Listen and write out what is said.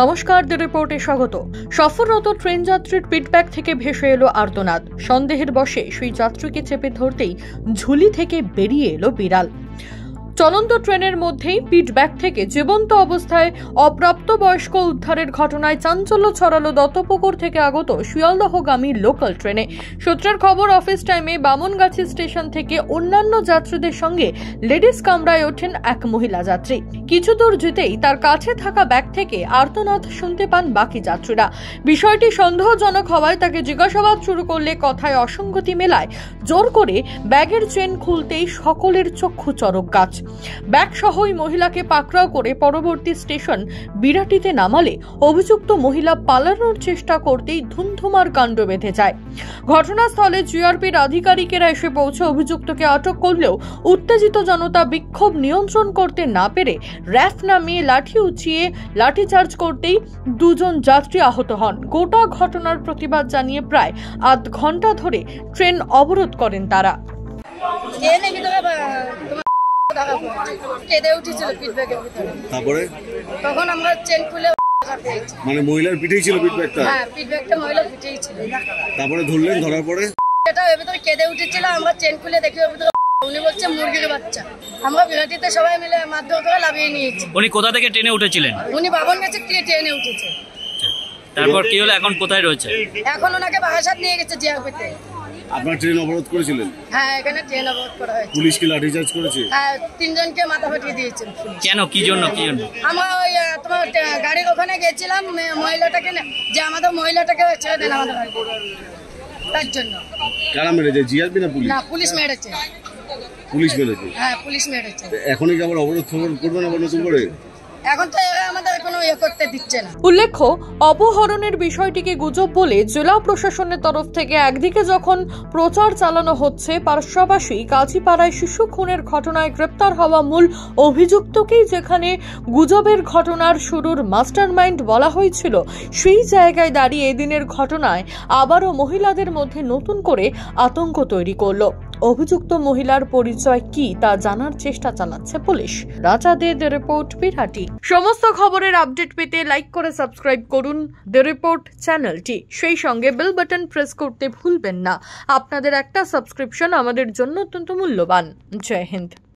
নমস্কার, দ্য রিপোর্টে স্বাগত। সফররত ট্রেন যাত্রীর পিটব্যাক থেকে ভেসে এলো আর্তনাদ। সন্দেহের বশে সেই যাত্রীকে চেপে ধরতেই ঝুলি থেকে বেরিয়ে এলো বিড়াল। চলন্ত ট্রেনের মধ্যেই পিটব্যাক থেকে জীবন্ত অবস্থায় অপ্রাপ্তবয়স্ক উদ্ধারের ঘটনায় চাঞ্চল্য ছড়ালো দত্তপুকুর থেকে আগত শিয়ালদহগামী লোকাল ট্রেনে। সূত্রের খবর, অফিস টাইমে বামনগাছি স্টেশন থেকে অন্যান্য যাত্রীদের সঙ্গে লেডিস কামরায় ওঠেন এক মহিলা যাত্রী। কিছু দূর যেতেই তার কাছে থাকা ব্যাগ থেকে আর্তনাদ শুনতে পান বাকি যাত্রীরা। বিষয়টি সন্দেহজনক হওয়ায় তাকে জিজ্ঞাসাবাদ শুরু করলে কথায় অসঙ্গতি মেলায় জোর করে ব্যাগের চেন খুলতেই সকলের চক্ষু চরক গাছ। ব্যাগ সহ ওই মহিলাকে পাকড়াও করে পরবর্তী স্টেশন বিরাটিতে নামালে অভিযুক্ত মহিলা পালানোর চেষ্টা করতেই ধুমধুমার কাণ্ড বেঁধে যায়। ঘটনাস্থলে জিআরপির আধিকারিকেরা এসে পৌঁছে অভিযুক্তকে আটক করলেও উত্তেজিত জনতা বিক্ষোভ নিয়ন্ত্রণ করতে না পেরে র্যাফ নামিয়ে লাঠি উঁচিয়ে লাঠিচার্জ করতেই দুজন যাত্রী আহত হন। গোটা ঘটনার প্রতিবাদ জানিয়ে প্রায় আধ ঘণ্টা ধরে ট্রেন অবরোধ করেন তারা। কেঁদে উঠেছিল ফিডব্যাকের ভিতরে। তারপরে? তখন আমরা চেন খুলে মানে মহিলার পিঠেই ছিল পিঠব্যাগটা হ্যাঁ ফিডব্যাকটা মহিলা পিঠেই ছিল। তারপরে ধরলেন ধরার পরে? এটা এর ভিতরে কেঁদে উঠেছিল আমরা চেন খুলে দেখি ওর ভিতরে উনি বলছে মুরগির বাচ্চা। আমরা বিরাটিতে সবাই মিলে মাধ্যম করে লাভিয়ে নিয়েছি। উনি কোথা থেকে ট্রেনে উঠেছিলেন? উনি বাবন গেছে ট্রেনে উঠেছে। তারপর কি হলো? এখন কোথায় রয়েছে? এখন ওনাকে বারাসাত নিয়ে গেছে জিয়ারপিতে আপনার ট্রেন অবরোধ করেছিলেন? হ্যাঁ এখানে ট্রেন অবরোধ করা হয়েছে। পুলিশ কি লাঠিচার্জ করেছে? হ্যাঁ তিনজনকে মাথা ফাটিয়ে দিয়েছেন কেন? কি জন্য? কি জন্য? আমরা ওই আহ, তোমার টে- গাড়ির ওখানে গেছিলাম মে- মহিলাটাকে না- যে আমাদের মহিলাটাকে ছেড়ে দেন আমাদের বাড়ি। তার জন্য। কারা মেরেছে? জিআরপি না পুলিশ? না পুলিশ মেরেছে। পুলিশ মেরেছে? হ্যাঁ পুলিশ মেরেছে। এখনই কি আবার অবরোধ খবর করবেন আবার নতুন করে? এখন তো এরা আমাদের ইয়ে করতে দিচ্ছে না। উল্লেখ্য অপহরণের বিষয়টিকে গুজব বলে জেলা প্রশাসনের তরফ থেকে একদিকে যখন প্রচার চালানো হচ্ছে, পার্শ্ববাসী কাজীপাড়ায় শিশু খুনের ঘটনায় গ্রেপ্তার হওয়া মূল অভিযুক্তকেই যেখানে গুজবের ঘটনার শুরুর মাস্টারমাইন্ড বলা হয়েছিল, সেই জায়গায় দাঁড়িয়ে এদিনের ঘটনায় আবারও মহিলাদের মধ্যে নতুন করে আতঙ্ক তৈরি করল। অভিযুক্ত মহিলার পরিচয় কি তা জানার চেষ্টা চালাচ্ছে পুলিশ। রাজা দে দ্য রিপোর্ট, বিরাটি। সমস্ত খবরের আপডেট পেতে লাইক করে সাবস্ক্রাইব করুন। দ্য রিপোর্ট চ্যানেলটি। সেই সঙ্গে বেল বাটন প্রেস করতে ভুলবেন না। আপনাদের একটা সাবস্ক্রিপশন আমাদের জন্য অত্যন্ত মূল্যবান। জয় হিন্দ।